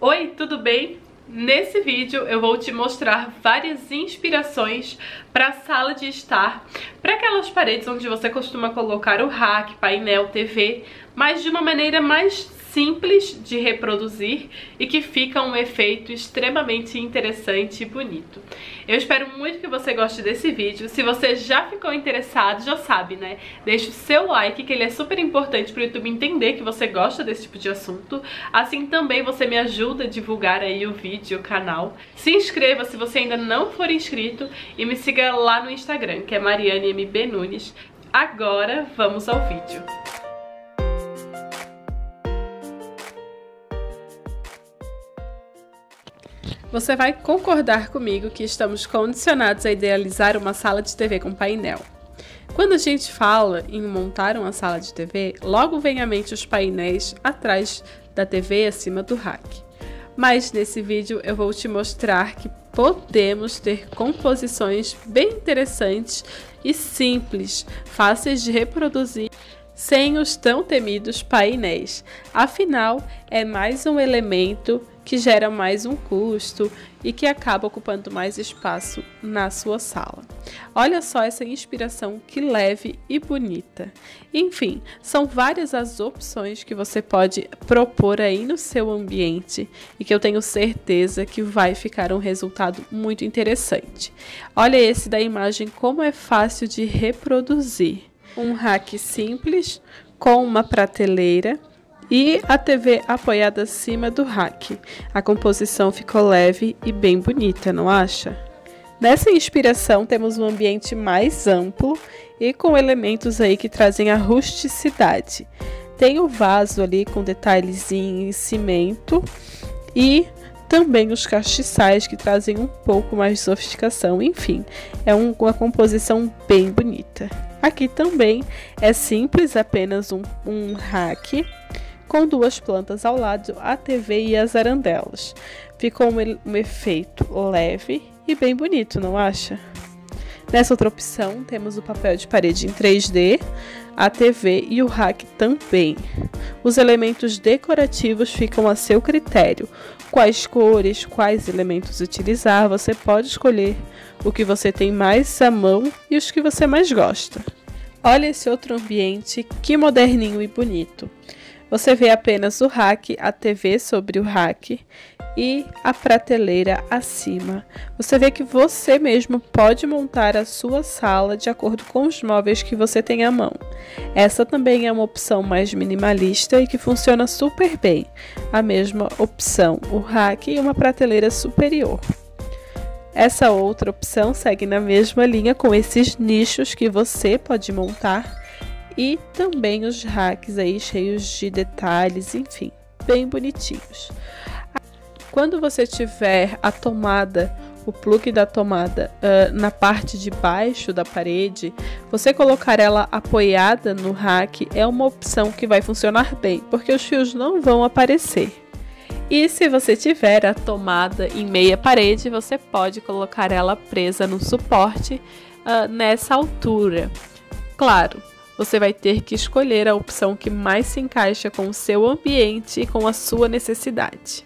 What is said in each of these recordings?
Oi, tudo bem? Nesse vídeo eu vou te mostrar várias inspirações para sala de estar, para aquelas paredes onde você costuma colocar o rack, painel, TV, mas de uma maneira mais simples de reproduzir e que fica um efeito extremamente interessante e bonito. Eu espero muito que você goste desse vídeo. Se você já ficou interessado, já sabe, né? Deixe o seu like, que ele é super importante para o YouTube entender que você gosta desse tipo de assunto. Assim também você me ajuda a divulgar aí o vídeo, o canal. Se inscreva se você ainda não for inscrito e me siga lá no Instagram, que é Mariane MB Nunes. Agora vamos ao vídeo. Você vai concordar comigo que estamos condicionados a idealizar uma sala de TV com painel. Quando a gente fala em montar uma sala de TV, logo vem à mente os painéis atrás da TV acima do rack. Mas nesse vídeo eu vou te mostrar que podemos ter composições bem interessantes e simples, fáceis de reproduzir sem os tão temidos painéis. Afinal, é mais um elemento que gera mais um custo e que acaba ocupando mais espaço na sua sala. Olha só essa inspiração que leve e bonita. Enfim, são várias as opções que você pode propor aí no seu ambiente e que eu tenho certeza que vai ficar um resultado muito interessante. Olha esse da imagem como é fácil de reproduzir. Um rack simples com uma prateleira e a TV apoiada acima do rack. A composição ficou leve e bem bonita, não acha? Nessa inspiração temos um ambiente mais amplo e com elementos aí que trazem a rusticidade. Tem o vaso ali com detalhes em cimento e também os castiçais que trazem um pouco mais de sofisticação. Enfim, é um, uma composição bem bonita. Aqui também é simples, apenas um, um rack com duas plantas ao lado, a TV e as arandelas. Ficou um, um efeito leve e bem bonito, não acha? Nessa outra opção, temos o papel de parede em 3D, a TV e o rack também. Os elementos decorativos ficam a seu critério. Quais cores, quais elementos utilizar, você pode escolher o que você tem mais à mão e os que você mais gosta. Olha esse outro ambiente, que moderninho e bonito. Você vê apenas o rack, a TV sobre o rack e a prateleira acima. Você vê que você mesmo pode montar a sua sala de acordo com os móveis que você tem à mão. Essa também é uma opção mais minimalista e que funciona super bem. A mesma opção, o rack e uma prateleira superior. Essa outra opção segue na mesma linha com esses nichos que você pode montar e também os racks aí cheios de detalhes, enfim, bem bonitinhos. Quando você tiver a tomada, o plug da tomada uh, na parte de baixo da parede, você colocar ela apoiada no rack é uma opção que vai funcionar bem, porque os fios não vão aparecer. E se você tiver a tomada em meia parede, você pode colocar ela presa no suporte uh, nessa altura. Claro, você vai ter que escolher a opção que mais se encaixa com o seu ambiente e com a sua necessidade.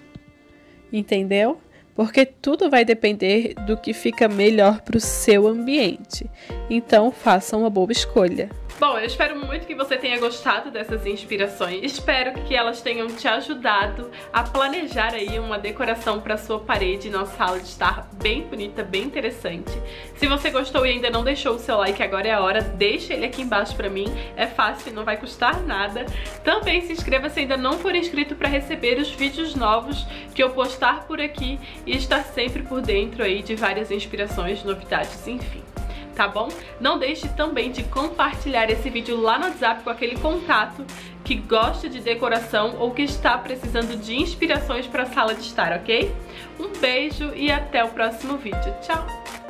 Entendeu? Porque tudo vai depender do que fica melhor para o seu ambiente. Então, faça uma boa escolha. Bom, eu espero muito que você tenha gostado dessas inspirações. Espero que elas tenham te ajudado a planejar aí uma decoração para sua parede na sala de estar bem bonita, bem interessante. Se você gostou e ainda não deixou o seu like, agora é a hora, deixa ele aqui embaixo para mim. É fácil, não vai custar nada. Também se inscreva se ainda não for inscrito para receber os vídeos novos que eu postar por aqui e estar sempre por dentro aí de várias inspirações, novidades, enfim tá bom? Não deixe também de compartilhar esse vídeo lá no WhatsApp com aquele contato que gosta de decoração ou que está precisando de inspirações para a sala de estar, ok? Um beijo e até o próximo vídeo. Tchau!